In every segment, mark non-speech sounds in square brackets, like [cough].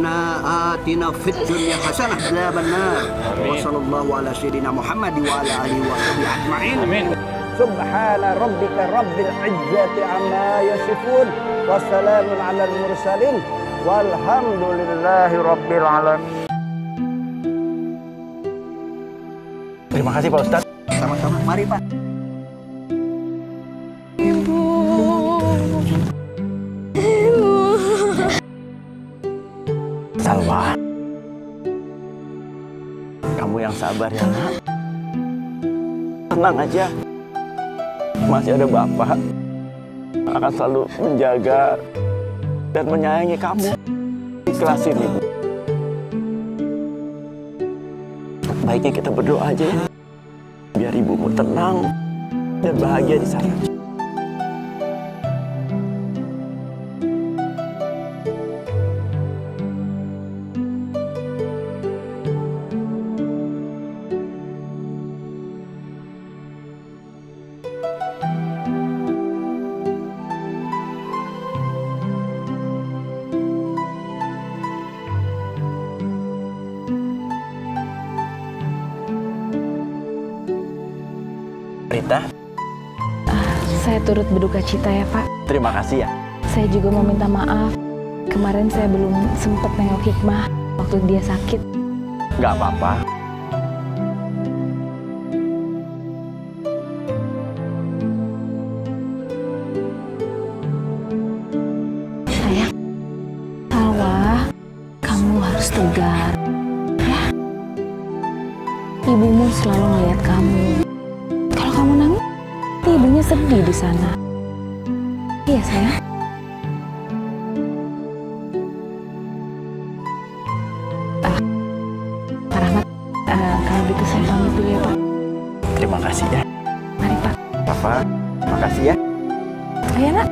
ربنا آتنا في الدنيا حسنة عذاب النار وصلى الله على سيدنا محمد وعلى آله وصحبه أجمعين Amin. سبحان ربك رب العزة عما يصفون وسلام على المرسلين والحمد لله رب العالمين Terima kasih Pak Ustadz. Sama-sama, mari Pak. Kamu yang sabar ya nak. Tenang aja. Masih ada Bapak. Akan selalu menjaga dan menyayangi kamu. Ikhlasin Ibu. Baiknya kita berdoa aja ya. Biar ibumu tenang dan bahagia di sana. Saya turut berduka cita ya Pak. terima kasih ya. Saya juga mau minta maaf. Kemarin saya belum sempat nengok Hikmah waktu dia sakit. Gak apa-apa. Sayang, Salwa, kamu harus tegar. Ya. Ibumu selalu ngeliat kamu. Ibunya sedih di sana. Iya sayang. Ah, Pak Rahmat, eh, kalau gitu saya pamit dulu ya Pak. Terima kasih ya. Mari Pak. Papa, makasih ya. Ayo nak.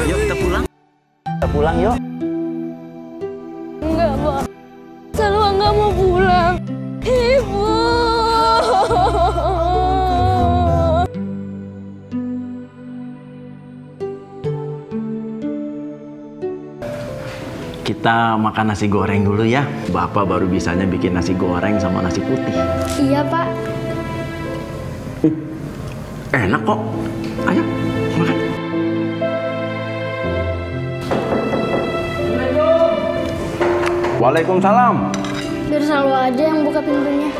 Ayo kita pulang. Kita pulang yuk. Kita makan nasi goreng dulu ya. Bapak baru bisanya bikin nasi goreng sama nasi putih. Iya, Pak. Enak kok. Ayo, makan. Waalaikumsalam. Biar selalu aja yang buka pintunya.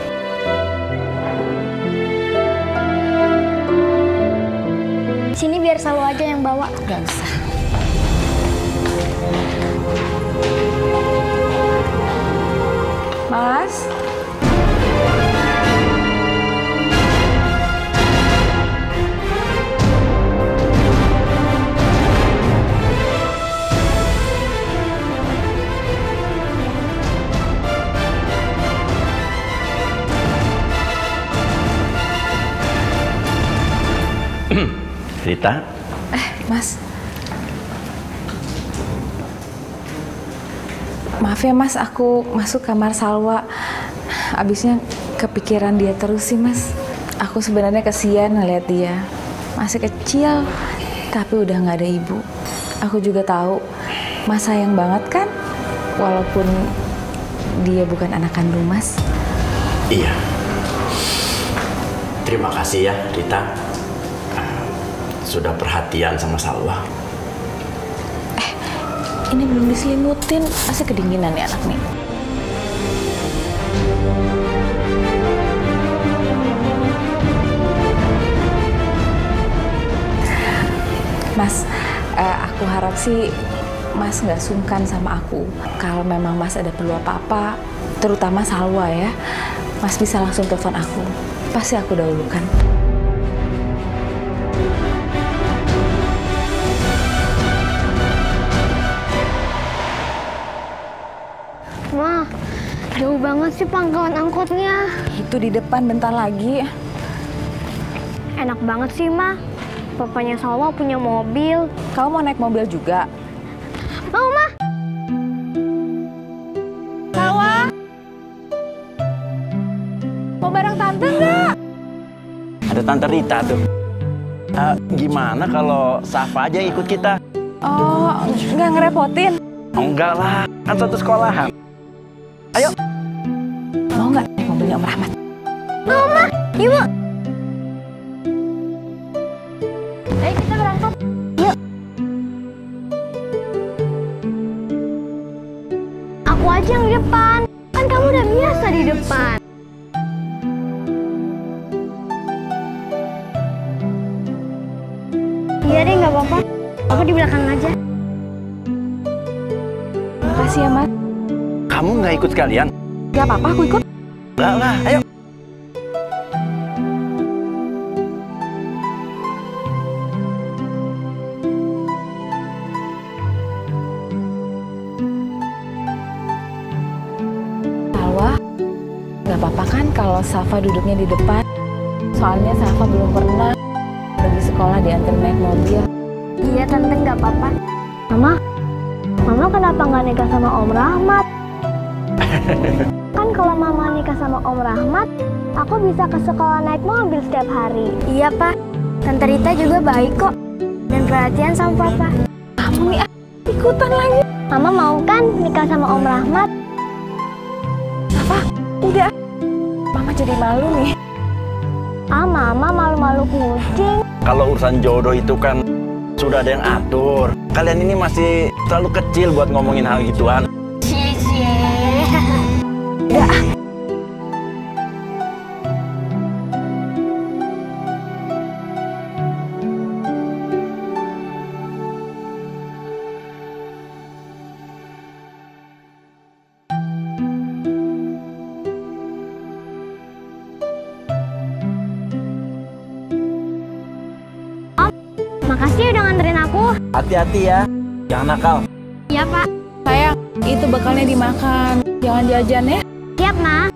Sini biar selalu aja yang bawa. Gak usah. Mas. Rita, Mas. Maaf ya Mas, aku masuk kamar Salwa. Abisnya kepikiran dia terus sih Mas. Aku sebenarnya kesian ngeliat dia. Masih kecil, tapi udah nggak ada ibu. Aku juga tahu, Mas sayang banget kan? Walaupun dia bukan anak kandung Mas. iya. Terima kasih ya, Rita. Ah, Sudah perhatian sama Salwa. Ini belum diselimutin, masih kedinginan nih anak nih. Mas, eh, aku harap sih Mas nggak sungkan sama aku. Kalau memang Mas ada perlu apa-apa, terutama Salwa ya, Mas bisa langsung telepon aku. Pasti aku dahulukan. Jauh banget sih pangkalan angkotnya. Itu di depan bentar lagi. Enak banget sih, Ma. Papanya Salwa punya mobil. Kamu mau naik mobil juga? Mau, Ma? Salwa! Mau bareng tante nggak? Ada Tante Rita tuh. Eh, gimana kalau Safa aja ikut kita? Oh, nggak ngerepotin. Enggak lah, kan satu sekolahan. Om Rahmat? Ibu. Ayo kita berangkat. Yuk. Aku aja yang di depan. Kan kamu udah biasa di depan. Iya deh, nggak apa-apa. Aku di belakang aja. Makasih ya, Mas. Kamu nggak ikut sekalian? Gak apa-apa, aku ikut. Enggak lah, ayo. Apa-apa kan kalau Safa duduknya di depan? Soalnya Safa belum pernah pergi sekolah diantar naik mobil. Iya, tante nggak apa-apa. Mama, Mama kenapa nggak nikah sama Om Rahmat? [laughs] kalau Mama nikah sama Om Rahmat, aku bisa ke sekolah naik mobil setiap hari. Iya, Pak. Tante Rita juga baik kok. Dan perhatian sama Papa. Kamu nih ah, ikutan lagi. Mama mau kan nikah sama Om Rahmat? Safa, udah. Mama jadi malu nih. Ah, Mama malu-malu kucing. Kalau urusan jodoh itu kan sudah ada yang atur. Kalian ini masih terlalu kecil buat ngomongin hal gituan. Hati-hati ya, jangan nakal. Iya, Pak. Sayang, itu bekalnya dimakan. Jangan jajan ya. Siap, Nah.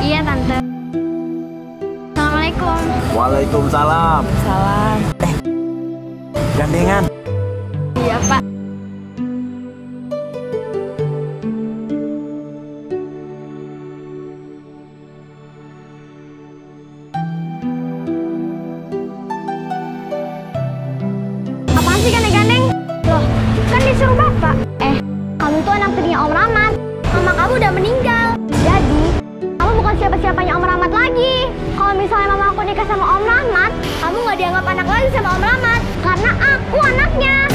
Iya, Tante. Assalamualaikum. Waalaikumsalam. Salam. Gandengan. Iya, Pak. Kamu udah meninggal. Jadi, kamu bukan siapa-siapanya Om Rahmat lagi. Kalau misalnya mama aku nikah sama Om Rahmat, kamu nggak dianggap anak lagi sama Om Rahmat. Karena aku anaknya.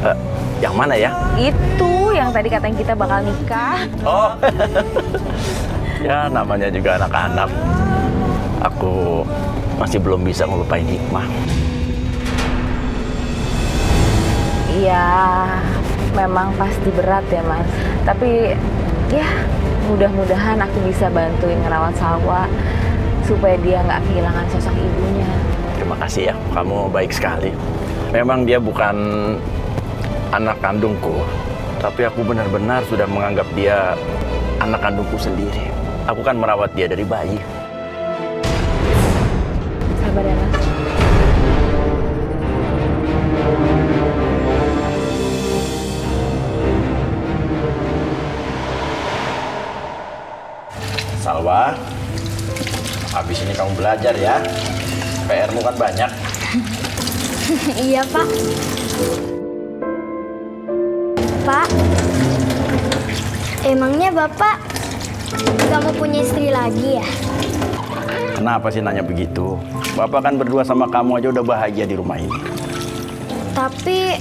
Eh, yang mana ya? Itu yang tadi katanya kita bakal nikah. Oh, [laughs] ya namanya juga anak-anak. Aku masih belum bisa ngelupain hikmah. Iya, memang pasti berat ya mas. Tapi ya mudah-mudahan aku bisa bantuin ngerawat Salwa supaya dia nggak kehilangan sosok ibunya. Terima kasih ya, kamu baik sekali. Memang dia bukan anak kandungku, tapi aku benar-benar sudah menganggap dia anak kandungku sendiri. Aku kan merawat dia dari bayi. Sabar ya mas. Salwa, habis ini kamu belajar ya. PR-mu kan banyak. [laughs] iya, Pak. Pak, emangnya Bapak nggak mau punya istri lagi ya? Kenapa sih nanya begitu? Bapak kan berdua sama kamu aja udah bahagia di rumah ini. Tapi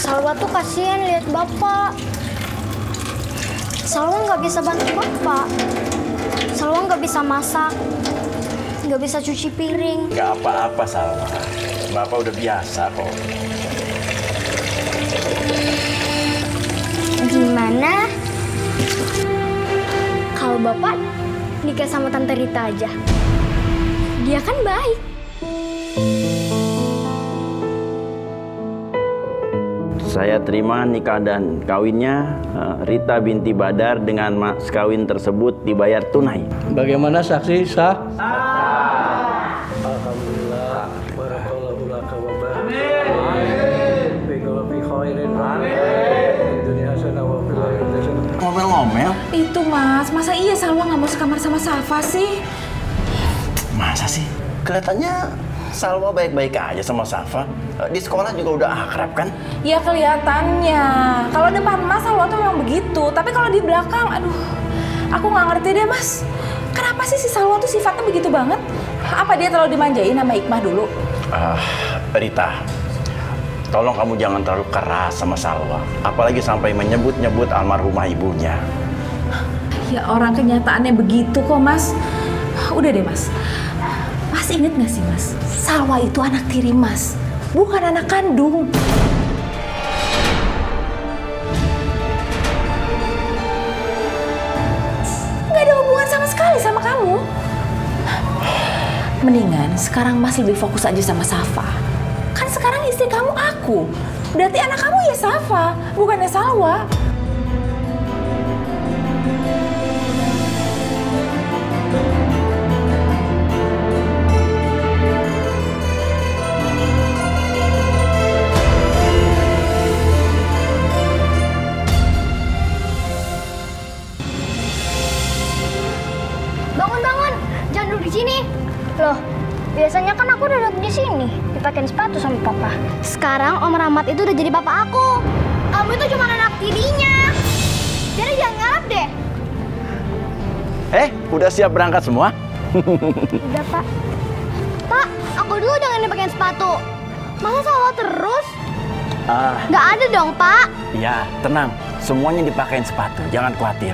Salwa tuh kasihan lihat Bapak. Salwa nggak bisa bantu Bapak. Salwa nggak bisa masak, nggak bisa cuci piring. Gak apa-apa Salwa. Bapak udah biasa kok. Gimana kalau Bapak nikah sama Tante Rita aja? Dia kan baik. Saya terima nikah dan kawinnya eh, Rita binti Badar dengan mas kawin tersebut dibayar tunai. Bagaimana saksi sah? Alhamdulillah. Mas, masa iya Salwa nggak mau sekamar sama Safa sih? Masa sih? Kelihatannya Salwa baik-baik aja sama Safa. Eh, Di sekolah juga udah akrab kan? Ya kelihatannya. Kalau depan mas Salwa tuh memang begitu, tapi kalau di belakang, aduh, aku nggak ngerti deh mas. Kenapa sih si Salwa tuh sifatnya begitu banget? Apa dia terlalu dimanjain sama Iqmah dulu? Ah, Rita, tolong kamu jangan terlalu keras sama Salwa. Apalagi sampai menyebut-nyebut almarhumah ibunya. Ya orang kenyataannya begitu kok mas. Udah deh mas. Mas inget gak sih mas? Salwa itu anak tiri mas, bukan anak kandung. Gak ada hubungan sama sekali sama kamu. Mendingan sekarang mas lebih fokus aja sama Safa. Kan sekarang istri kamu aku. Berarti anak kamu ya Safa, bukannya Salwa. Sepatu sama papa. Sekarang Om Rahmat itu udah jadi papa aku. Kamu itu cuma anak tirinya. Jadi jangan ngarap deh. Eh, udah siap berangkat semua? Udah pak. Pak, aku dulu jangan dipakein sepatu. Masa salah terus? Ah, Nggak ada dong pak. ya tenang. Semuanya dipakein sepatu, jangan khawatir.